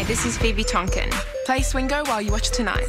Hi, this is Phoebe Tonkin. Play Swingo while you watch tonight.